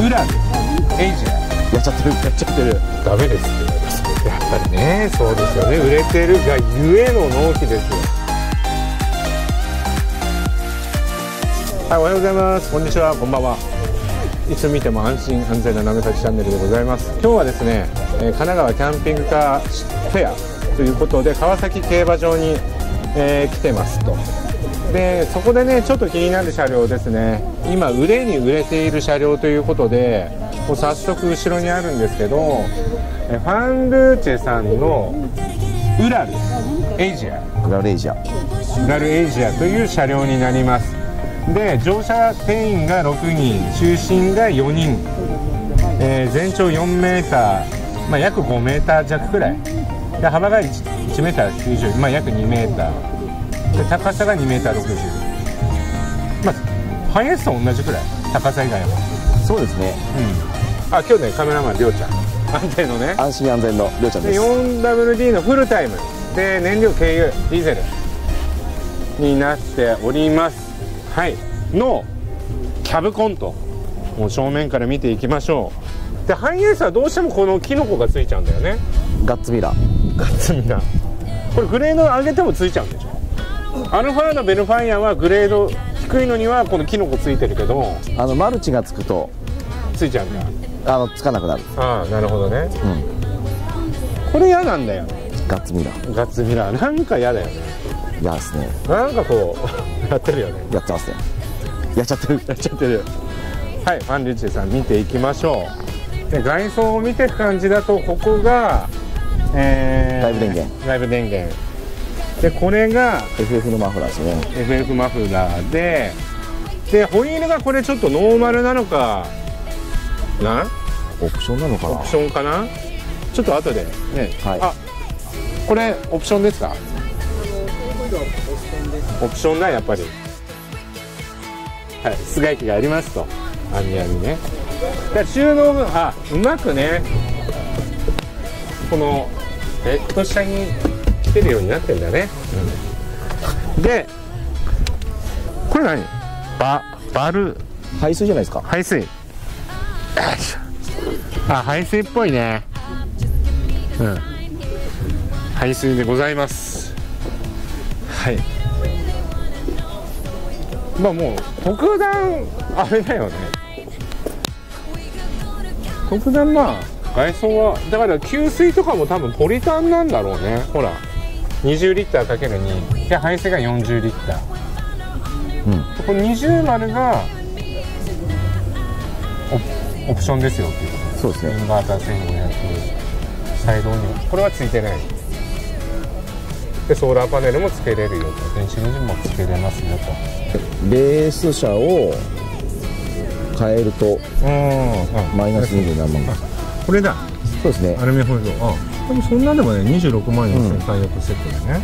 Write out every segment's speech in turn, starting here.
ウラルエイジアやっちゃってる。やっちゃってる。ダメですって。やっぱりねそうですよね。売れてるがゆえの納期ですよ。はいおはようございます。こんにちは。こんばんは。いつ見ても安心安全な長崎チャンネルでございます。今日はですね、え神奈川キャンピングカーフェアということで川崎競馬場に、えー来てますと。でそこでねちょっと気になる車両ですね。今売れに売れている車両ということでもう早速後ろにあるんですけどえファンルーチェさんのウラルエイジア。グラレージャウラルエイジアという車両になります。で乗車定員が6人中心が4人、えー全長4メーター、まあ、約5メーター弱くらい。で幅が 1, 1メーター90、まあ、約2メーターで高さが2メーター60まあハイエースと同じくらい？高さ以外は。そうですね。うん。あ今日ねカメラマンりょうちゃん。安定のね。安心安全のりょうちゃんでです 4WD のフルタイム。で燃料軽油ディーゼル。になっております。はい。のキャブコンともう正面から見ていきましょう。でハイエースはどうしてもこのキノコがついちゃうんだよね。ガッツミラー。ガッツミラこれグレード上げてもついちゃうんでしょ？アルファードベルファイアはグレード低いのにはこのキノコついてるけどあのマルチがつくとついちゃうんだ。あのつかなくなる。ああなるほどね。うん。これ嫌なんだよ。ガッツミラー。ガッツミラー。なんか嫌だよね。いやですね。なんかこう やってるよね。やってますね。やっちゃってる。やっちゃってる。はいファンリッチさん見ていきましょう。で外装を見ていく感じだとここが、えー外部電源。外部電源でこれが FF のマフラーですね。FF マフラーででホイールがこれちょっとノーマルなのかな？オプションなのかな？オプションかな？ちょっと後で。ね、はい。あこれオプションですか？オプションだやっぱり。はい室外機がありますと。網網ね。で収納があうまくね。このベッド下に来てるようになってんだね、うん。でこれ何？ババル。排水じゃないですか。排水。あ排水っぽいね。うん。排水でございます。はい。まあもう特段あれだよね。特段まあ外装はだから給水とかも多分ポリタンなんだろうね。ほら20リッターかける2で排水が40リッター。うん。この20丸がオオプションですよっていうことそうですね。インバーター1500サイドにこれはついてない。でソーラーパネルもつけれるよと。電子レンジもつけれますよと。ベース車を変えるとうん。マイナス20何万これだそうですね。アルミホイルドあでもそんなでもね26万4000解約セットだね、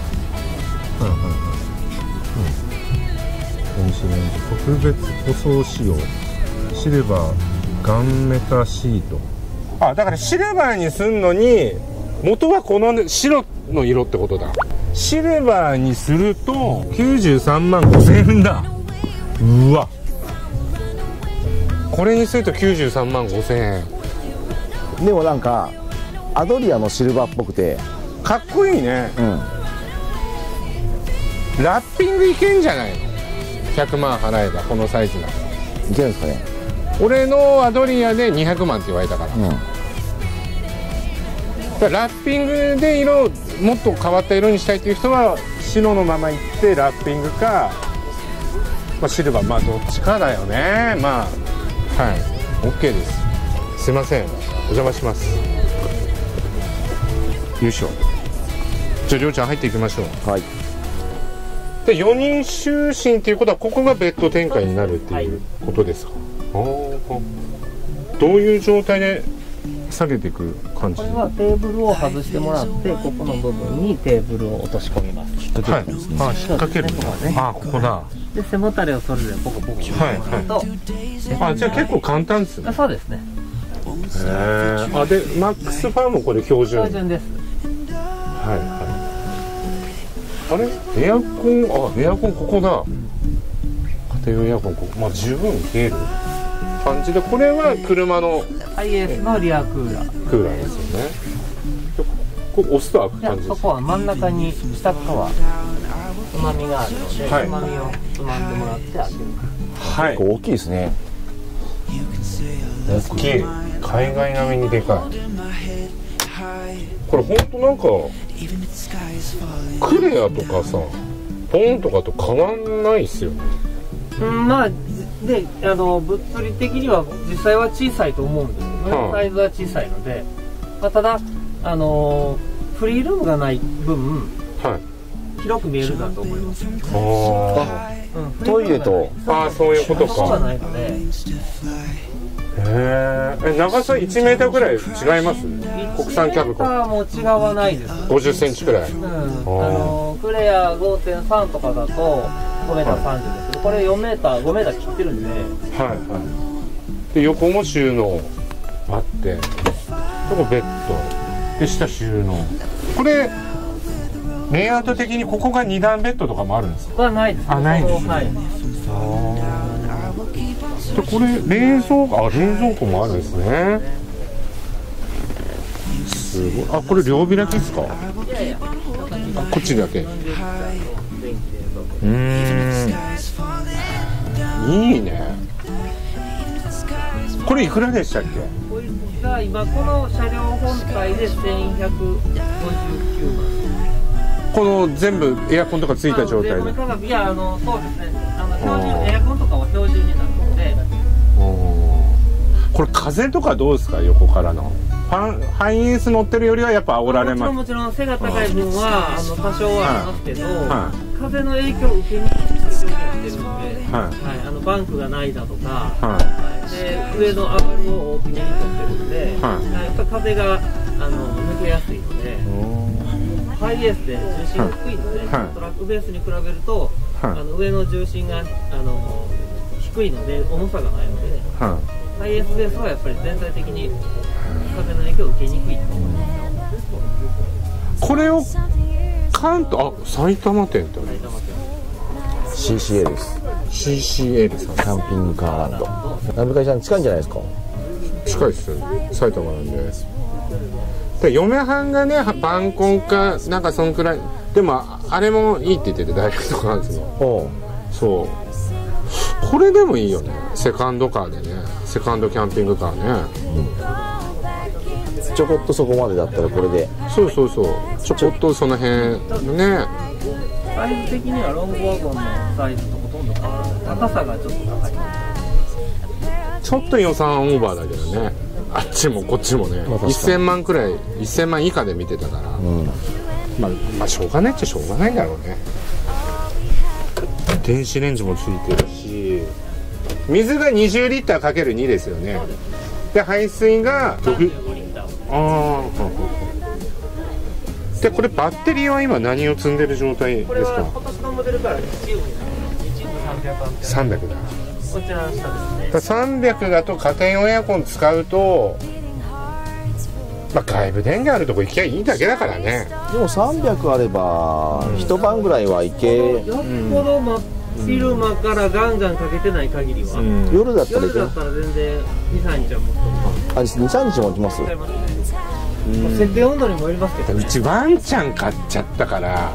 うん、うんうん。うん。電子レンジ特別塗装仕様シルバーガンメタシートあだからシルバーにすん。のに元はこの白の色ってことだシルバーにすると93万5000円だうわこれにすると93万5000円でもなんかアドリアのシルバーっぽくて。かっこいいね。うん。ラッピングいけんじゃないの？100万払えばこのサイズがいけるんですかね。俺のアドリアで200万って言われたから,、うん。ラッピングで色もっと変わった色にしたいっていう人は白のままいってラッピングか、まあ、シルバーまあどっちかだよね。まあはい。OK です。すいませんお邪魔します。よいしょじゃありょうちゃん入っていきましょう。はい。で4人就寝っていうことはここがベッド展開になるっていうことですか、あーどういう状態で下げていく感じ？これはテーブルを外してもらってここの部分にテーブルを落とし込みます。はい、あ引っ掛けるんだ、そうですねあここだ。で背もたれをそれぞれポコポコしてもらうと、あじゃあ結構簡単ですね。あそうですねへえあでマックスファンもこれ標準。標準です。はいはい。あれ？エアコン？あエアコンここだ。家庭用エアコンここ。まあ十分冷える感じでこれは車の IS のリアクーラー。クーラーですよね。でここ押すと開く感じです。そこは真ん中に下側うまみがあるので、はい。うまみをつまんでもらって開ける。はい。結構大きいですね。大きい海外並みにでかい。これほんとなんかクレアとかさポンとかと変わんないっすよね。うんまあであの物理的には実際は小さいと思うんですけどね、はい。サイズは小さいので、まあ、ただあのフリールームがない分はい。広く見えるんだと思います、あうん。トイレと。ああそういうことそうがかないのでへえ長さ1メーターぐらい違います？国産キャブコン1も違わないです。50センチくらい。うん、あのクレア5.3とかだと5メーター30です。けどこれ4メーター5メーター切ってるんで。はいはい。で横も収納あって。ここベッド。で下収納。これレイアウト的にここが2段ベッドとかもあるんですか？はないです。あないんですね。はいでこれ冷蔵庫あ冷蔵庫もあるんですね。すごい。あこれ両開きですか？あこっちだけ。うん。いいね。これいくらでしたっけ？今この車両本体で1159万。この全部エアコンとかついた状態で。いやあのそうですね。あの標準エアコンとかは標準になる風とかどうですか？横からの。ファンハイエース乗ってるよりはやっぱ煽られもちろんます。もちろん背が高い分はあの多少はありますけど、は風の影響を受けにくい状況になってるので、はい。はい、あのバンクがないだとか、ははい。で上の上がるを大きめに取ってるんで、はい。やっぱ風があの抜けやすいので、ハイエースで重心が低いので、はい。トラックベースに比べると、はい。あの上の重心があの低いので重さがないので、はハイエースベースはやっぱり全体的に風の影響を受けにくいと思いますこれを関東あ埼玉店ってある埼玉県 CCA です。CCL さんキャンピングカーランドナビ会社に近いんじゃないですか？近いっす。よ埼玉なんで。で嫁はんがね晩婚かなんかそんくらい。でもあれもいいって言ってて大学とかなんですよ。おう。そう。これでもいいよねセカンドカーでねセカンドキャンピングカーね。ちょこっとそこまでだったらこれで。そうそうそう。ちょこっとその辺ね。サイズ的にはロングワゴンのサイズとほとんど変わらない。高さがちょっと高い。ちょっと予算オーバーだけどね。あっちもこっちもね、まあ確かに。1000万くらい1000万以下で見てたから、うん。まあ、まあしょうがないっちゃしょうがないんだろうね。電子レンジもついてるし水が20リッターかける2ですよね。で排水が35リッター。ああでこれバッテリーは今何を積んでる状態ですこれはか今年のモデルからリチウムになります。リチウム300アンペ300だ。アこちらの下ですね。だ300だと家庭用エアコン使うとまあ外部電源あるとこ行きゃいいだけだからね。でも300あれば一晩ぐらいはいけ。よっぽど真っ昼間からガンガンかけてない限りは、夜だったら夜だったら全然23日はもっとあ23日持ちますますねまあ設定温度にもよりますけどね。うちワンちゃん買っちゃったから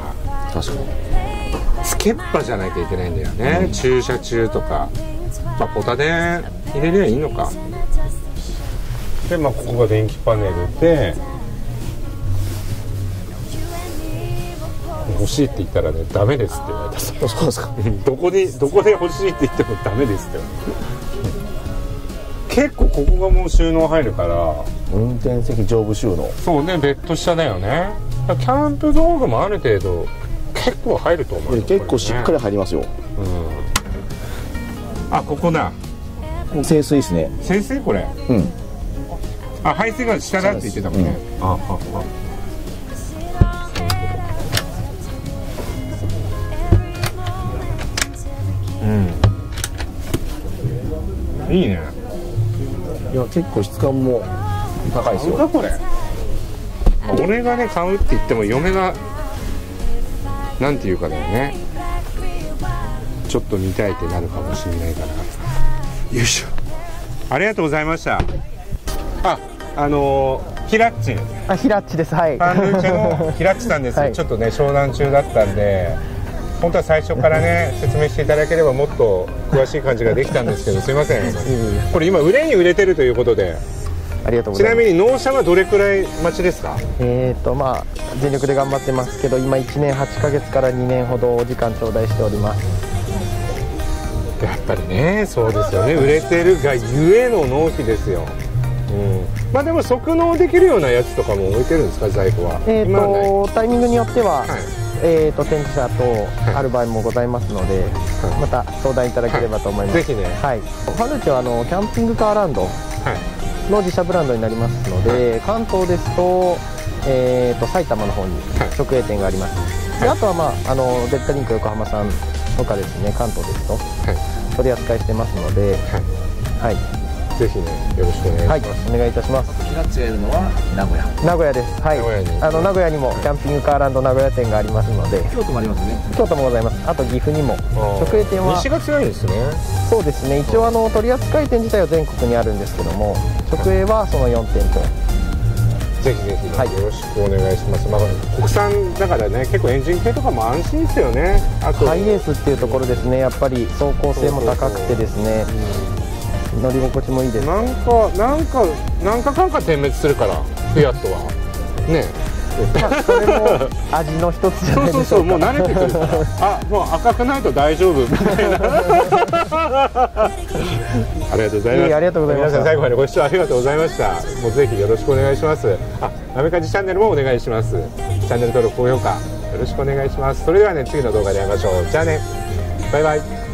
確かに。つけっぱじゃなきゃいけないんだよね、駐車中とか。まあポタで入れりゃいいのか。でまあここが電気パネルで欲しいって言ったらねダメですって言われた。そうですか。どこでどこで欲しいって言ってもダメですって言われた。結構ここがもう収納入るから。運転席上部収納。そうねベッド下だよね。キャンプ道具もある程度結構入ると思うよ結構しっかり入りますよ。あここだ。清水ですね。先生これ。うん。あ排水が下だって言ってたもんね、あああいいね。いや結構質感も高いですよ。これ。俺がね買うって言っても嫁がなんていうかだよね。ちょっと見たいってなるかもしれないから。よいしょ。ありがとうございました。ああのー、ヒラッチ。あヒラッチです。はい。パンルーチェのヒラッチさんです、はい。ちょっとね商談中だったんで本当は最初からね説明していただければもっと詳しい感じができたんですけどすいません。これ今売れに売れてるということで。ありがとうございます。ちなみに納車はどれくらい待ちですか？えーとまあ全力で頑張ってますけど今1年8ヶ月から2年ほどお時間頂戴しております。やっぱりねそうですよね。売れてるがゆえの納期ですよ。うん。まあでも即納できるようなやつとかも置いてるんですか？在庫は。えーとタイミングによっては、はいえーと展示車とある場合もございますので、い。また相談いただければと思います、ぜひね。はい、ファルチはあのキャンピングカーランドはい。の自社ブランドになりますので、関東ですと,、えー、と埼玉の方にはい。直営店があります、であとは、まあ、あのデッタリンク横浜さんとかですね関東ですとはい。取り扱いしてますので、はい。はいぜひねよろしくお願いしはいます、、お願いいたします。キラッチがいるのは名古屋。名古屋です。はい。名古屋に。あの名古屋にもキャンピングカーランド名古屋店がありますので。京都もありますね。京都もございます。あと岐阜にも。直営店は西が強いんですね。そうですね。一応あの取扱店自体は全国にあるんですけども直営はその4店舗。ぜひぜひ、ねはい。よろしくお願いします、まあ、国産だからね結構エンジン系とかも安心ですよね。あとハイエースっていうところですね。やっぱり走行性も高くてですね乗り心地もいいです。なんかなんかなんかかんか点滅するからフィアットは。ねまあそれも味の一つじゃそうそうそうないでしょうかもう慣れてくるから。あもう赤くないと大丈夫。みたいなありがとうございます。ありがとうございました。皆さん最後までご視聴ありがとうございました。もうぜひよろしくお願いします。あなめかじチャンネルもお願いします。チャンネル登録高評価よろしくお願いします。それではね次の動画で会いましょう。じゃあね。バイバイ